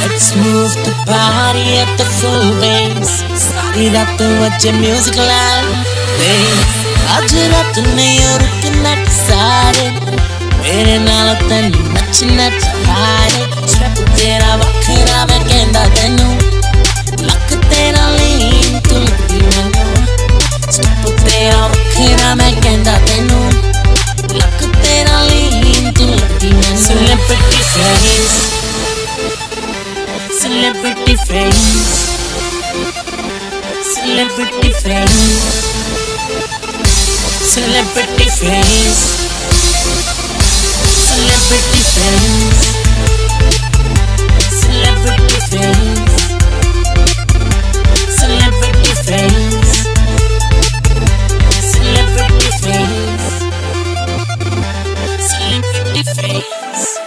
Let's move the party at the full bass. Start it up watch your music loud. Bass, it you're looking at excited. Waiting all up and matching at your party. Strap it in, I'm walking up again, but. Lock it in, I'll lean to look at you. Strap I'm walking up again, but. Celebrity friends. Celebrity friends. Celebrity friends. Celebrity friends. Celebrity friends. Celebrity friends. Celebrity friends. Celebrity friends.